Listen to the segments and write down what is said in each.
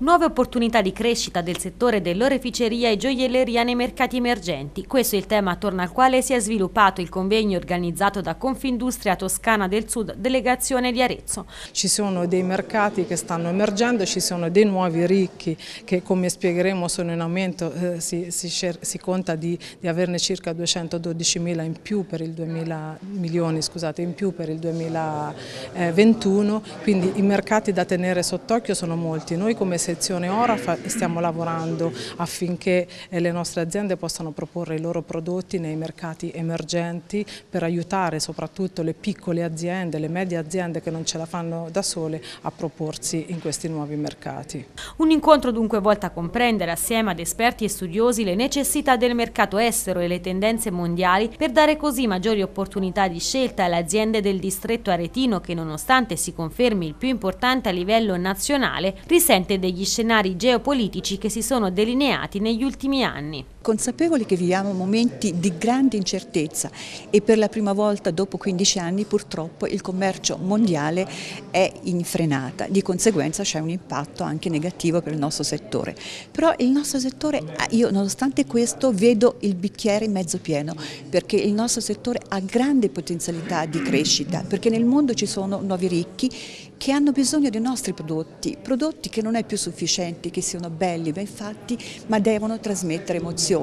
Nuove opportunità di crescita del settore dell'oreficeria e gioielleria nei mercati emergenti. Questo è il tema attorno al quale si è sviluppato il convegno organizzato da Confindustria Toscana del Sud, delegazione di Arezzo. Ci sono dei mercati che stanno emergendo, ci sono dei nuovi ricchi che come spiegheremo sono in aumento, eh, si, si, si, conta di, di, averne circa 212 mila in più per il 2000, milioni scusate, in più per il 2021, quindi i mercati da tenere sott'occhio sono molti. Noi come sezione ora stiamo lavorando affinché eh, le nostre aziende possano proporre i loro prodotti nei mercati emergenti per aiutare soprattutto le piccole aziende, le medie aziende che non ce la fanno da sole a proporsi in questi nuovi mercati. Un incontro dunque volto a comprendere assieme ad esperti e studiosi le necessità del mercato estero e le tendenze mondiali per dare così maggiori opportunità di scelta alle aziende del distretto aretino che nonostante si confermi il più importante a livello nazionale risente degli scenari geopolitici che si sono delineati negli ultimi anni. Consapevoli che viviamo momenti di grande incertezza e per la prima volta dopo 15 anni purtroppo il commercio mondiale è in frenata, di conseguenza c'è un impatto anche negativo per il nostro settore. Però il nostro settore, io nonostante questo vedo il bicchiere mezzo pieno perché il nostro settore ha grande potenzialità di crescita perché nel mondo ci sono nuovi ricchi che hanno bisogno dei nostri prodotti, prodotti che non è più sufficiente che siano belli, ben fatti, ma devono trasmettere emozioni.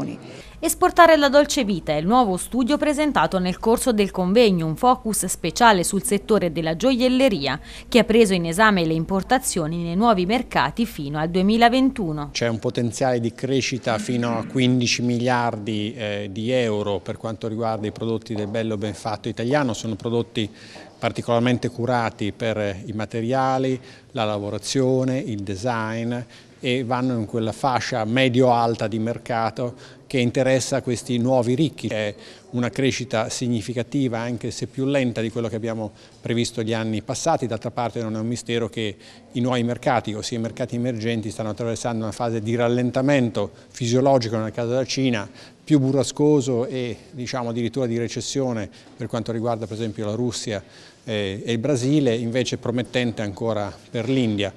Esportare la dolce vita è il nuovo studio presentato nel corso del convegno, un focus speciale sul settore della gioielleria che ha preso in esame le importazioni nei nuovi mercati fino al 2021. C'è un potenziale di crescita fino a 15 miliardi eh, di euro per quanto riguarda i prodotti del bello ben fatto italiano, sono prodotti particolarmente curati per i materiali, la lavorazione, il design e vanno in quella fascia medio-alta di mercato che interessa questi nuovi ricchi. È una crescita significativa, anche se più lenta di quello che abbiamo previsto gli anni passati. D'altra parte non è un mistero che i nuovi mercati, ossia i mercati emergenti, stanno attraversando una fase di rallentamento fisiologico nel caso della Cina, più burrascoso e diciamo, addirittura di recessione per quanto riguarda per esempio la Russia e il Brasile, invece promettente ancora per l'India.